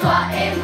toi et moi.